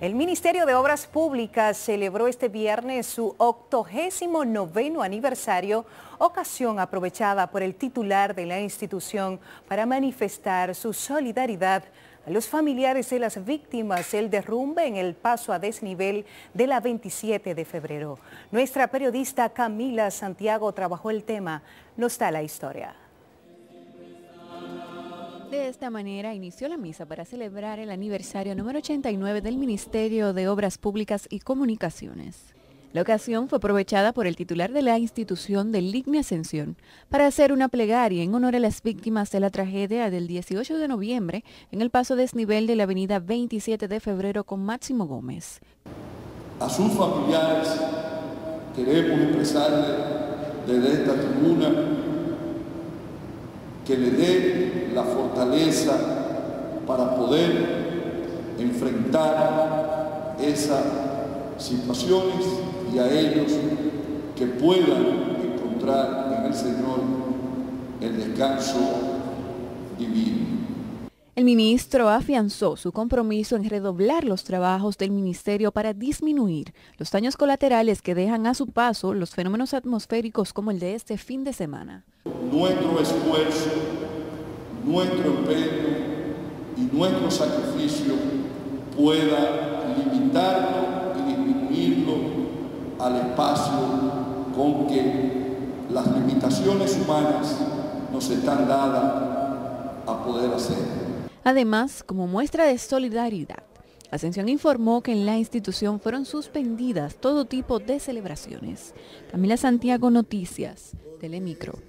El Ministerio de Obras Públicas celebró este viernes su octogésimo noveno aniversario, ocasión aprovechada por el titular de la institución para manifestar su solidaridad a los familiares de las víctimas del derrumbe en el paso a desnivel de la 27 de febrero. Nuestra periodista Camila Santiago trabajó el tema. Nos da la historia. De esta manera inició la misa para celebrar el aniversario número 89 del Ministerio de Obras Públicas y Comunicaciones. La ocasión fue aprovechada por el titular de la institución de Ligne Ascensión para hacer una plegaria en honor a las víctimas de la tragedia del 18 de noviembre en el paso desnivel de la avenida 27 de febrero con Máximo Gómez. A sus familiares queremos expresarle desde esta tribuna que le dé la fortaleza para poder enfrentar esas situaciones y a ellos que puedan encontrar en el Señor el descanso divino. El ministro afianzó su compromiso en redoblar los trabajos del ministerio para disminuir los daños colaterales que dejan a su paso los fenómenos atmosféricos como el de este fin de semana. Nuestro esfuerzo, nuestro empeño y nuestro sacrificio pueda limitarlo y disminuirlo al espacio con que las limitaciones humanas nos están dadas a poder hacer. Además, como muestra de solidaridad, Ascensión informó que en la institución fueron suspendidas todo tipo de celebraciones. Camila Santiago Noticias, Telemicro.